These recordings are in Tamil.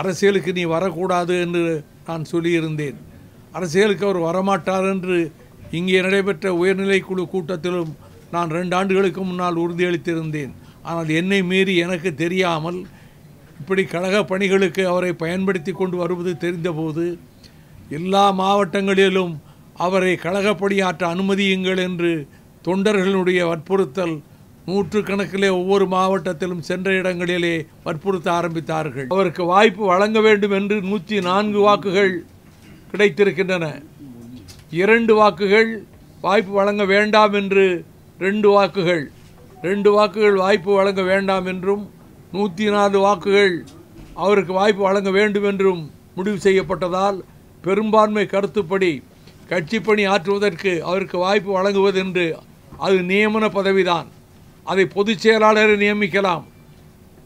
அரசியலுக்கு நீ வரக்கூடாது என்று நான் சொல்லியிருந்தேன். அரசியலுக்கு அவர் வரமாட்டார் என்று இங்கே நடைபெற்ற உயர்நிலை குழு கூட்டத்திலும் நான் ரெண்டு ஆண்டுகளுக்கு முன்னால் உறுதியளித்திருந்தேன். ஆனால் என்னை மீறி எனக்கு தெரியாமல் இப்படி கழக பணிகளுக்கு அவரை பயன்படுத்தி கொண்டு வருவது தெரிந்தபோது எல்லா மாவட்டங்களிலும் அவரை கழகப்பணியாற்ற அனுமதியுங்கள் என்று தொண்டர்களுடைய வற்புறுத்தல் நூற்றுக்கணக்கிலே ஒவ்வொரு மாவட்டத்திலும் சென்ற இடங்களிலே வற்புறுத்த ஆரம்பித்தார்கள். அவருக்கு வாய்ப்பு வழங்க வேண்டும் என்று நூற்றி நான்கு வாக்குகள் கிடைத்திருக்கின்றன. இரண்டு வாக்குகள் வாய்ப்பு வழங்க வேண்டாம் என்று ரெண்டு வாக்குகள். ரெண்டு வாக்குகள் வாய்ப்பு வழங்க வேண்டாம் என்றும் நூற்றி நாலு வாக்குகள் அவருக்கு வாய்ப்பு வழங்க வேண்டும் என்றும் முடிவு செய்யப்பட்டதால் பெரும்பான்மை கருத்துப்படி கட்சி பணி ஆற்றுவதற்கு அவருக்கு வாய்ப்பு வழங்குவதென்று அது நியமன பதவிதான். அதை பொதுச் செயலாளரை நியமிக்கலாம்.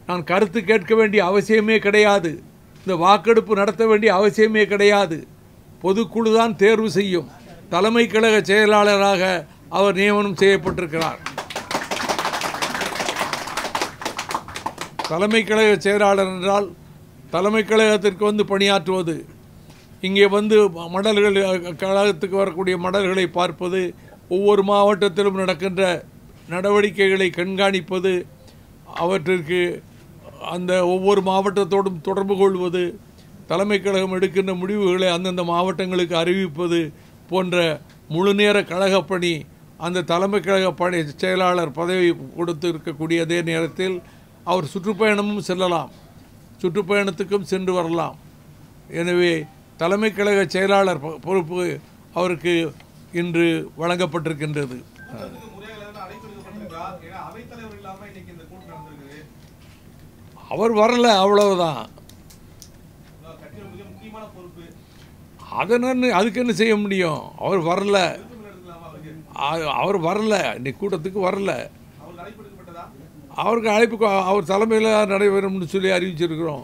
நான் கருத்து கேட்க வேண்டிய அவசியமே கிடையாது. இந்த வாக்கெடுப்பு நடத்த வேண்டிய அவசியமே கிடையாது. பொதுக்குழு தான் தேர்வு செய்யும். தலைமை கழக செயலாளராக அவர் நியமனம் செய்யப்பட்டிருக்கிறார். தலைமை கழக செயலாளர் என்றால் தலைமை கழகத்திற்கு வந்து பணியாற்றுவது இங்கே வந்து மடல்கள் கழகத்துக்கு வரக்கூடிய மடல்களை பார்ப்பது ஒவ்வொரு மாவட்டத்திலும் நடக்கின்ற நடவடிக்கைகளை கண்காணிப்பது அவற்றிற்கு அந்த ஒவ்வொரு மாவட்டத்தோடும் தொடர்பு கொள்வது தலைமை கழகம் எடுக்கின்ற முடிவுகளை அந்தந்த மாவட்டங்களுக்கு அறிவிப்பது போன்ற முழுநேர கழகப்பணி பணி அந்த தலைமை கழக பணி செயலாளர் பதவி கொடுத்து இருக்கக்கூடிய அதே நேரத்தில் அவர் சுற்றுப்பயணமும் செல்லலாம். சுற்றுப்பயணத்துக்கும் சென்று வரலாம். எனவே தலைமை கழக செயலாளர் பொ- பொறுப்பு அவருக்கு இன்று வழங்கப்பட்டிருக்கின்றது. அவர் வரல அவ்வளவுதான். அதான் அதை அதுக்கு என்ன செய்ய முடியும்? அவர் வரல. அவர் வரல. இன்னைக்கு கூட்டத்துக்கு வரல. அவருக்கு அழைப்பு அவர் தலைமையில் நடைபெறும்னு சொல்லி அறிவிச்சிருக்கிறோம்.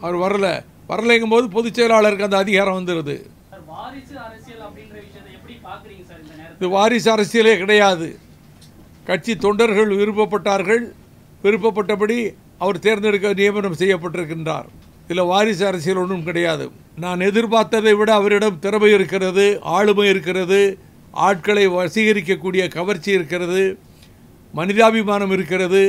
அவர் வரல. வரலைங்கும் போது பொதுச் செயலாளருக்கு அந்த அதிகாரம் வந்துடுது இந்த இது வாரிசு அரசியலே கிடையாது. கட்சி தொண்டர்கள் விருப்பப்பட்டார்கள். விருப்பப்பட்டபடி அவர் தேர்ந்தெடுக்க நியமனம் செய்யப்பட்டிருக்கின்றார். இதில் வாரிசு அரசியல் ஒன்றும் கிடையாது. நான் எதிர்பார்த்ததை விட அவரிடம் திறமை இருக்கிறது ஆளுமை இருக்கிறது ஆட்களை வசீகரிக்கக்கூடிய கவர்ச்சி இருக்கிறது மனிதாபிமானம் இருக்கிறது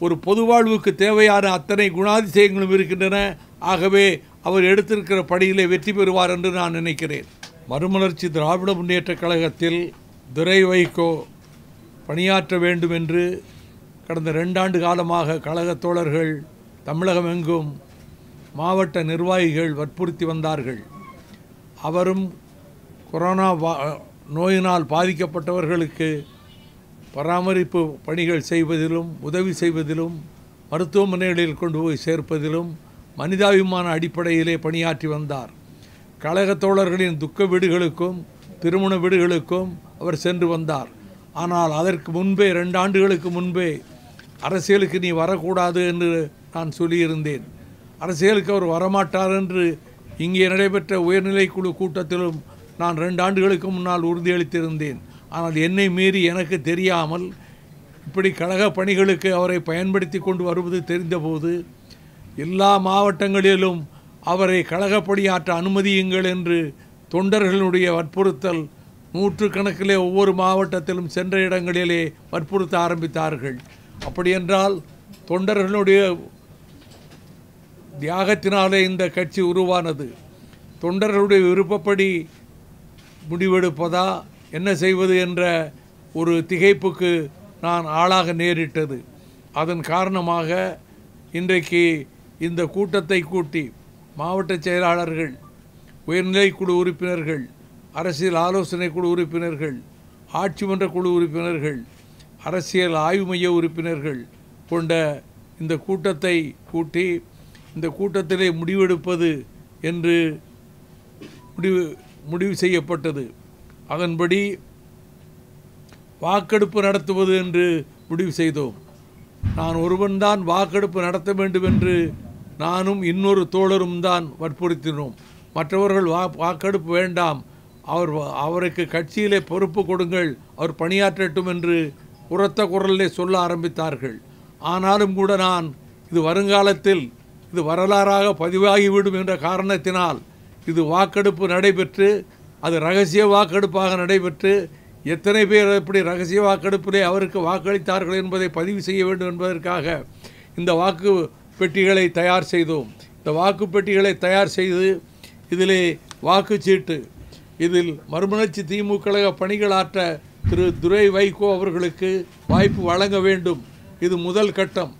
ஒரு பொது வாழ்வுக்கு தேவையான அத்தனை குணாதிசயங்களும் இருக்கின்றன. ஆகவே அவர் எடுத்திருக்கிற பணியிலே வெற்றி பெறுவார் என்று நான் நினைக்கிறேன். மறுமலர்ச்சி திராவிட முன்னேற்றக் கழகத்தில் துரை வைகோ பணியாற்ற வேண்டும் என்று கடந்த ரெண்டாண்டு காலமாக கழகத் தோழர்கள் தமிழகம் எங்கும் மாவட்ட நிர்வாகிகள் வற்புறுத்தி வந்தார்கள். அவரும் கொரோனா வா நோயினால் பாதிக்கப்பட்டவர்களுக்கு பராமரிப்பு பணிகள் செய்வதிலும் உதவி செய்வதிலும் மருத்துவமனைகளில் கொண்டு போய் சேர்ப்பதிலும் மனிதாபிமான அடிப்படையிலே பணியாற்றி வந்தார். கழகத் தோழர்களின் துக்க வீடுகளுக்கும் திருமண வீடுகளுக்கும் அவர் சென்று வந்தார். ஆனால் அதற்கு முன்பே ரெண்டு ஆண்டுகளுக்கு முன்பே அரசியலுக்கு நீ வரக்கூடாது என்று நான் சொல்லியிருந்தேன். அரசியலுக்கு அவர் வரமாட்டார் என்று இங்கே நடைபெற்ற உயர்நிலைக்குழு கூட்டத்திலும் நான் ரெண்டு ஆண்டுகளுக்கு முன்னால் உறுதியளித்திருந்தேன். ஆனால் என்னை மீறி எனக்கு தெரியாமல் இப்படி கழக பணிகளுக்கு அவரை பயன்படுத்தி கொண்டு வருவது தெரிந்தபோது எல்லா மாவட்டங்களிலும் அவரை கழகப்பணியாற்ற அனுமதியுங்கள் என்று தொண்டர்களுடைய வற்புறுத்தல் நூற்றுக்கணக்கிலே ஒவ்வொரு மாவட்டத்திலும் சென்ற இடங்களிலே வற்புறுத்த ஆரம்பித்தார்கள். அப்படியென்றால் தொண்டர்களுடைய தியாகத்தினாலே இந்த கட்சி உருவானது. தொண்டர்களுடைய விருப்பப்படி முடிவெடுப்பதா என்ன செய்வது என்ற ஒரு திகைப்புக்கு நான் ஆளாக நேரிட்டது. அதன் காரணமாக இன்றைக்கு இந்த கூட்டத்தை கூட்டி மாவட்ட செயலாளர்கள் உயர்நிலைக் குழு உறுப்பினர்கள் அரசியல் ஆலோசனை குழு உறுப்பினர்கள் ஆட்சி மன்ற குழு உறுப்பினர்கள் அரசியல் ஆய்வு மைய உறுப்பினர்கள் கொண்ட இந்த கூட்டத்தை கூட்டி இந்த கூட்டத்திலே முடிவெடுப்பது என்று முடிவு முடிவு செய்யப்பட்டது. அதன்படி வாக்கெடுப்பு நடத்துவது என்று முடிவு செய்தோம். நான் ஒருவன்தான் வாக்கெடுப்பு நடத்த வேண்டும் என்று நானும் இன்னொரு தோழரும் தான் வற்புறுத்தினோம். மற்றவர்கள் வா வாக்கெடுப்பு வேண்டாம். அவர் அவருக்கு கட்சியிலே பொறுப்பு கொடுங்கள். அவர் பணியாற்றட்டும் என்று உரத்த குரலிலே சொல்ல ஆரம்பித்தார்கள். ஆனாலும் கூட நான் இது வருங்காலத்தில் இது வரலாறாக பதிவாகிவிடும் என்ற காரணத்தினால் இது வாக்கெடுப்பு நடைபெற்று அது ரகசிய வாக்கெடுப்பாக நடைபெற்று எத்தனை பேர் எப்படி ரகசிய வாக்கெடுப்பிலே அவருக்கு வாக்களித்தார்கள் என்பதை பதிவு செய்ய வேண்டும் என்பதற்காக இந்த வாக்கு பெட்டிகளை தயார் செய்தோம். இந்த வாக்கு பெட்டிகளை தயார் செய்து இதிலே வாக்குச்சீட்டு இதில் மறுமலர்ச்சி திமுக பணிகளாற்ற திரு துரை வைகோ அவர்களுக்கு வாய்ப்பு வழங்க வேண்டும். இது முதல் கட்டம்.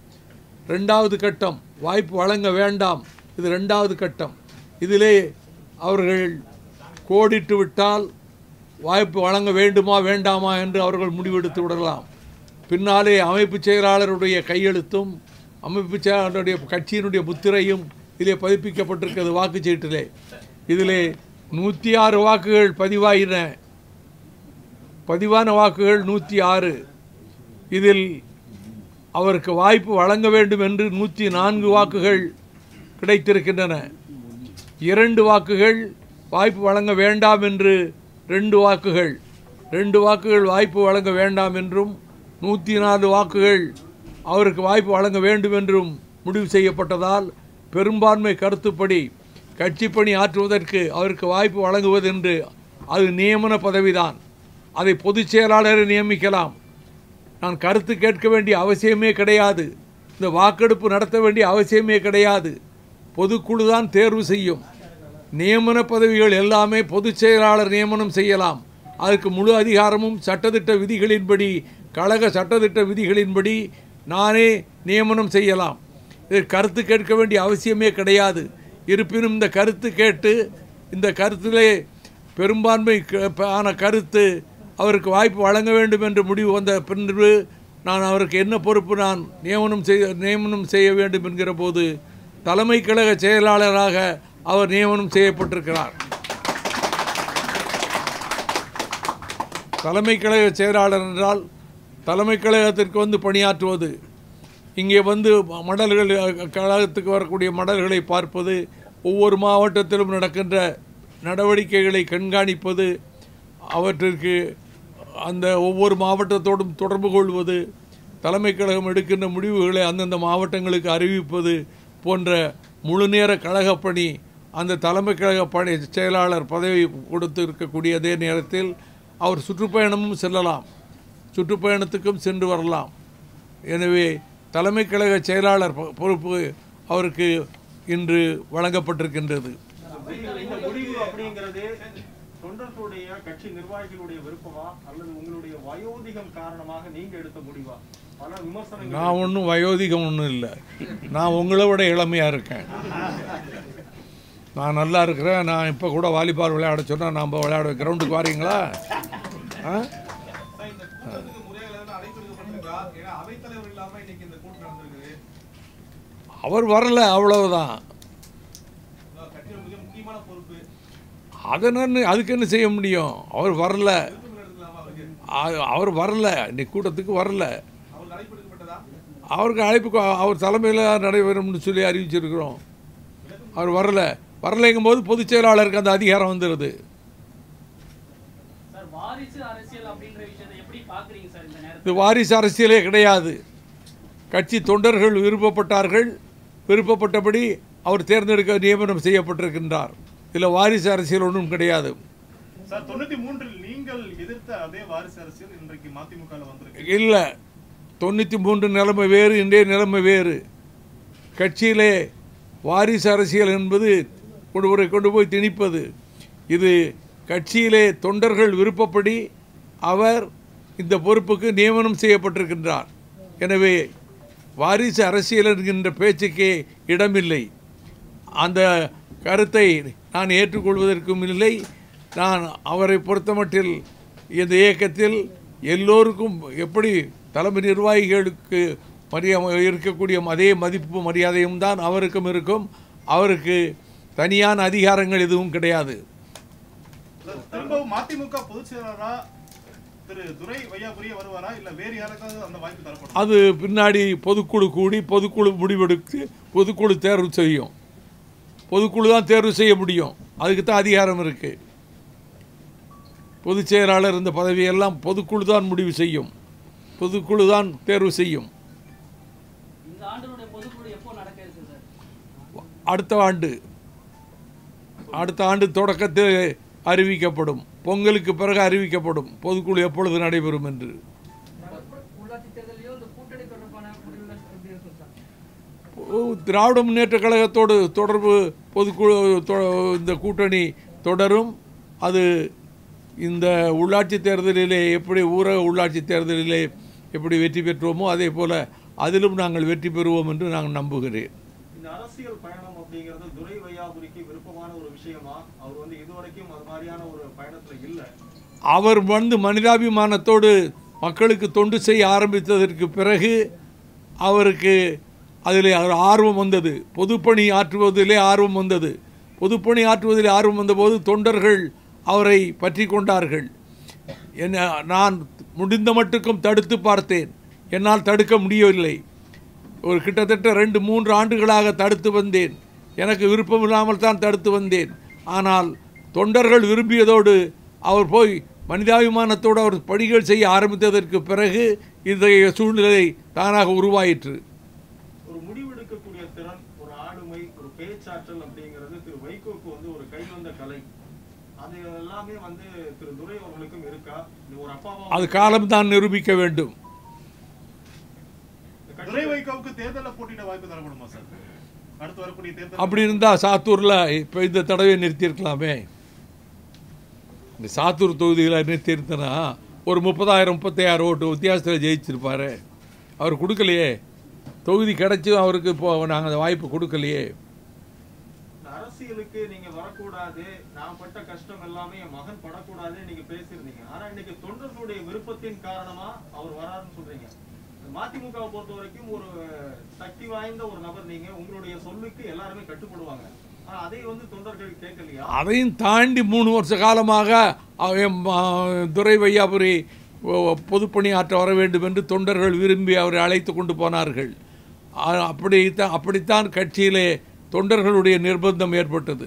ரெண்டாவது கட்டம். வாய்ப்பு வழங்க வேண்டாம். இது ரெண்டாவது கட்டம். இதிலே அவர்கள் கோடிட்டு விட்டால் வாய்ப்பு வழங்க வேண்டுமா வேண்டாமா என்று அவர்கள் முடிவெடுத்து விடலாம். பின்னாலே அமைப்பு செயலாளருடைய கையெழுத்தும் அமைப்பு செயலாளருடைய கட்சியினுடைய முத்திரையும் இதிலே பதிப்பிக்கப்பட்டிருக்கிறது வாக்குச்சீட்டிலே. இதிலே நூற்றி ஆறு வாக்குகள் பதிவாகின பதிவான வாக்குகள் நூற்றி ஆறு. இதில் அவருக்கு வாய்ப்பு வழங்க வேண்டும் என்று நூற்றி நான்கு வாக்குகள் கிடைத்திருக்கின்றன. இரண்டு வாக்குகள் வாய்ப்பு வழங்க வேண்டாம் என்று ரெண்டு வாக்குகள். ரெண்டு வாக்குகள் வாய்ப்பு வழங்க வேண்டாம் என்றும் நூற்றி நாலு வாக்குகள் அவருக்கு வாய்ப்பு வழங்க வேண்டும் என்றும் முடிவு செய்யப்பட்டதால் பெரும்பான்மை கருத்துப்படி கட்சி பணி ஆற்றுவதற்கு அவருக்கு வாய்ப்பு வழங்குவது என்று அது நியமன பதவிதான். அதை பொதுச் செயலாளரை நியமிக்கலாம். நான் கருத்து கேட்க வேண்டிய அவசியமே கிடையாது. இந்த வாக்கெடுப்பு நடத்த வேண்டிய அவசியமே கிடையாது. பொதுக்குழு தான் தேர்வு செய்யும். நியமன பதவிகள் எல்லாமே பொதுச் செயலாளர் நியமனம் செய்யலாம். அதற்கு முழு அதிகாரமும் சட்டத்திட்ட விதிகளின்படி கழக சட்டத்திட்ட விதிகளின்படி நானே நியமனம் செய்யலாம். இது கருத்து கேட்க வேண்டிய அவசியமே கிடையாது. இருப்பினும் இந்த கருத்து கேட்டு இந்த கருத்திலே பெரும்பான்மை க- ஆன கருத்து அவருக்கு வாய்ப்பு வழங்க வேண்டும் என்று முடிவு வந்த பின்பு நான் அவருக்கு என்ன பொறுப்பு நான் நியமனம் செய்ய நியமனம் செய்ய வேண்டும் என்கிற போது தலைமை கழக செயலாளராக அவர் நியமனம் செய்யப்பட்டிருக்கிறார். தலைமை கழக செயலாளர் என்றால் தலைமை கழகத்திற்கு வந்து பணியாற்றுவது இங்கே வந்து மடல்கள் கழகத்துக்கு வரக்கூடிய மடல்களை பார்ப்பது ஒவ்வொரு மாவட்டத்திலும் நடக்கின்ற நடவடிக்கைகளை கண்காணிப்பது அவற்றிற்கு அந்த ஒவ்வொரு மாவட்டத்தோடும் தொடர்பு கொள்வது தலைமை கழகம் எடுக்கின்ற முடிவுகளை அந்தந்த மாவட்டங்களுக்கு அறிவிப்பது போன்ற முழுநேர கழகப் பணி அந்த தலைமை கழக பணி செயலாளர் பதவி கொடுத்திருக்கக்கூடிய அதே நேரத்தில் அவர் சுற்றுப்பயணமும் செல்லலாம். சுற்றுப்பயணத்துக்கும் சென்று வரலாம். எனவே தலைமை கழக செயலாளர் பொ- பொறுப்பு அவருக்கு இன்று வழங்கப்பட்டிருக்கின்றது இந்த முடிவு அப்படிங்கிறது தொண்டர்களுடைய கட்சி நிர்வாகிகளுடைய விருப்பமா அல்லது உங்களுடைய வயோதிகம் காரணமாக நீங்க எடுத்த முடிவா? நான் ஒன்றும் வயோதிகம் ஒன்றும் இல்லை. நான் உங்களை விட இளமையாக இருக்கேன். நான் நல்லா இருக்கிறேன். நான் இப்போ கூட வாலிபால் விளையாட சொன்னால் நாம் விளையாட கிரவுண்டுக்கு வாரீங்களா? ஆ? சார், இந்த கூட்டத்துக்கு முறையாக ஏதாவது அழைப்பு விடுக்கப்பட்டிருக்கா ஏன்னா அவைத்தலைவர் இல்லாம இன்னைக்கு இந்த கூட்டம் நடந்திருக்குது அவர் வரல அவ்வளவுதான் அதாவது கட்சியோட மிக முக்கியமான பொறுப்பு அதை நான் அதுக்கு என்ன செய்ய முடியும்? அவர் வரல. அவர் வரல. இன்னைக்கு கூட்டத்துக்கு வரல. அவருக்கு அழைப்பு அவர் தலைமையில் நடைபெறும்னு சொல்லி அறிவிச்சிருக்கிறோம். அவர் வரல. வரலைங்கும் போது பொதுச் செயலாளருக்கு அந்த அதிகாரம் வந்துடுது இது வாரிசு அரசியலே கிடையாது. கட்சி தொண்டர்கள் விருப்பப்பட்டார்கள். விருப்பப்பட்டபடி அவர் தேர்ந்தெடுக்க நியமனம் செய்யப்பட்டிருக்கின்றார். இதில் வாரிசு அரசியல் ஒன்றும் கிடையாது. இல்லை. தொண்ணூற்றி மூன்று நிலைமை வேறு இன்றைய நிலைமை வேறு. கட்சியிலே வாரிசு அரசியல் என்பது ஒருவரை கொண்டு போய் திணிப்பது. இது கட்சியிலே தொண்டர்கள் விருப்பப்படி அவர் இந்த பொறுப்புக்கு நியமனம் செய்யப்பட்டிருக்கின்றார். எனவே வாரிசு அரசியல் என்கின்ற பேச்சுக்கே இடமில்லை. அந்த கருத்தை நான் ஏற்றுக்கொள்வதற்கும் இல்லை. நான் அவரை பொறுத்தமட்டில் இந்த இயக்கத்தில் எல்லோருக்கும் எப்படி தலைமை நிர்வாகிகளுக்கு மரியாதை இருக்கக்கூடிய அதே மதிப்பு மரியாதையும் தான் அவருக்கும் இருக்கும். அவருக்கு தனியான அதிகாரங்கள் எதுவும் கிடையாது. மதிமுக பொதுச் செயலாளரா திரு துரை வையாபுரிய வருவாரா? இல்ல வேறு யாருக்காவது அந்த வாய்ப்பு தரப்படும் அது பின்னாடி பொதுக்குழு கூடி பொதுக்குழு முடிவெடுத்து பொதுக்குழு தேர்வு செய்யும். பொதுக்குழு தான் தேர்வு செய்ய முடியும். அதுக்கு தான் அதிகாரம் இருக்கு. பொதுச் செயலாளர் இந்த பதவியெல்லாம் பொதுக்குழு தான் முடிவு செய்யும். பொதுக்குழு தான் தேர்வு செய்யும் அடுத்த ஆண்டு. அடுத்த ஆண்டு தொடக்கத்தில் அறிவிக்கப்படும். பொங்கலுக்கு பிறகு அறிவிக்கப்படும். பொதுக்குழு எப்பொழுது நடைபெறும் என்று. திராவிட முன்னேற்ற கழகத்தோடு தொடர்பு பொதுக்குழு இந்த கூட்டணி தொடரும். அது இந்த உள்ளாட்சி தேர்தலிலே எப்படி ஊரக உள்ளாட்சி தேர்தலிலே எப்படி வெற்றி பெற்றோமோ அதே போல அதிலும் நாங்கள் வெற்றி பெறுவோம் என்று நான் நம்புகிறேன். இந்த அரசியல் பயணம் அப்படிங்கிறது துரை வையாபுரிக்கு விருப்பமான ஒரு விஷயமா? அவர் வந்து இதுவரைக்கும் அது மாதிரியான ஒரு பயணத்துல இல்ல. அவர் வந்து மனிதாபிமானத்தோடு மக்களுக்கு தொண்டு செய்ய ஆரம்பித்ததற்கு பிறகு அவருக்கு அதில் ஆர்வம் வந்தது. பொதுப்பணி ஆற்றுவதிலே ஆர்வம் வந்தது. பொதுப்பணி ஆற்றுவதில் ஆர்வம் வந்தபோது தொண்டர்கள் அவரை பற்றி கொண்டார்கள். என்ன நான் முடிந்த மட்டுக்கும் தடுத்து பார்த்தேன். என்னால் தடுக்க முடியவில்லை. ஒரு கிட்டத்தட்ட ரெண்டு மூன்று ஆண்டுகளாக தடுத்து வந்தேன். எனக்கு விருப்பம் இல்லாமல் தான் தடுத்து வந்தேன். ஆனால் தொண்டர்கள் விரும்பியதோடு அவர் போய் மனிதாபிமானத்தோடு அவர் பணிகள் செய்ய ஆரம்பித்ததற்கு பிறகு இத்தகைய சூழ்நிலை தானாக உருவாயிற்று ஒரு முடிவெடுக்கக்கூடிய திறன் ஒரு ஆளுமை ஒரு பேச்சாற்றல் அப்படிங்கிறது திரு வந்து கைவந்த கலை. அது எல்லாமே வந்து திரு துரை அவர்களுக்கும் இருக்கா? ஒரு அப்பாவா? அது காலம்தான் நிரூபிக்க வேண்டும். துரை வைகோவுக்கு தேர்தலில் போட்டியிட வாய்ப்பு தரப்படுமா சார்? அடுத்து வரக்கூடிய தேர்தல் அப்படி இருந்தால் சாத்தூரில் இப்போ இந்த தடவை நிறுத்தியிருக்கலாமே. இந்த சாத்தூர் தொகுதியில் நிறுத்தியிருந்தனா ஒரு முப்பதாயிரம் முப்பத்தாயிரம் ஓட்டு வித்தியாசத்தில் ஜெயிச்சிருப்பாரு. அவர் கொடுக்கலையே. தொகுதி கிடைச்சும் அவருக்கு இப்போ நாங்கள் அந்த வாய்ப்பு கொடுக்கலையே. அரசியலுக்கு நீங்க வரக்கூடாது. நான் பட்ட கஷ்டம் எல்லாமே என் மகன் படக்கூடாதுன்னு நீங்க பேசியிருந்தீங்க. ஆனா இன்னைக்கு தொண்டர்களுடைய விருப்பத்தின் காரணமா அவர் வராருன்னு சொல்றீங்க. மதிமுகவை பொறுத்த வரைக்கும் ஒரு சக்தி வாய்ந்த ஒரு நபர் நீங்க. உங்களுடைய சொல்லுக்கு எல்லாருமே கட்டுப்படுவாங்க. அதையும் தாண்டி மூணு வருஷ காலமாக துரை வையாபுரி பொதுப்பணியாற்ற வர வேண்டும் என்று தொண்டர்கள் விரும்பி அவரை அழைத்து கொண்டு போனார்கள். அப்படித்தான் அப்படித்தான் கட்சியிலே தொண்டர்களுடைய நிர்பந்தம் ஏற்பட்டது.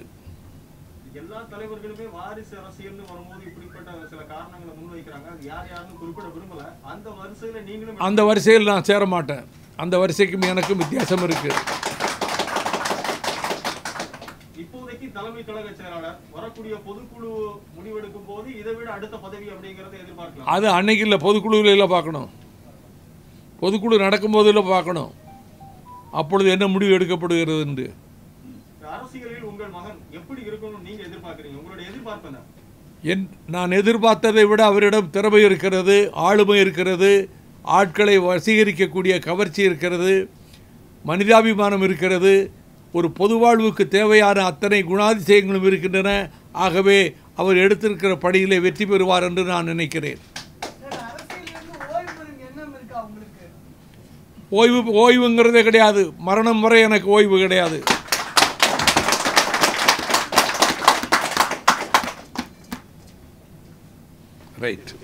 எல்லா தலைவர்களுமே வாரிசு அரசியல்னு வரும்போது இப்படிப்பட்ட சில காரணங்களை முன்வைக்கிறாங்க. அது யார் யாருன்னு குறிப்பிட விரும்பல. அந்த வரிசையில நீங்களும் அந்த வரிசையில் நான் சேர மாட்டேன் அந்த வரிசைக்கும் எனக்கும் வித்தியாசம் இருக்குது இப்போதைக்கு தலைமை கழக செயலாளர் வரக்கூடிய பொதுக்குழு முடிவெடுக்கும் போது இதை விட அடுத்த பதவி அப்படிங்கறத எதிர்பார்க்கலாம். அது அன்னைக்கு இல்லை பொதுக்குழுவில் பார்க்கணும். பொதுக்குழு நடக்கும்போதில் பார்க்கணும். அப்பொழுது என்ன முடிவு எடுக்கப்படுகிறது என்று. அரசியலில் உங்கள் மகன் எப்படி இருக்கணும்னு நீங்க எதிர்பார்க்கறீங்க? உங்களுடைய எதிர்பார்ப்பு என்ன? என் நான் எதிர்பார்த்ததை விட அவரிடம் திறமை இருக்கிறது ஆளுமை இருக்கிறது ஆட்களை வசீகரிக்கக்கூடிய கவர்ச்சி இருக்கிறது மனிதாபிமானம் இருக்கிறது ஒரு பொது வாழ்வுக்கு தேவையான அத்தனை குணாதிசயங்களும் இருக்கின்றன. ஆகவே அவர் எடுத்திருக்கிற பணியிலே வெற்றி பெறுவார் என்று நான் நினைக்கிறேன். ஓய்வு ஓய்வுங்கிறதே கிடையாது. மரணம் வரை எனக்கு ஓய்வு கிடையாது. Right.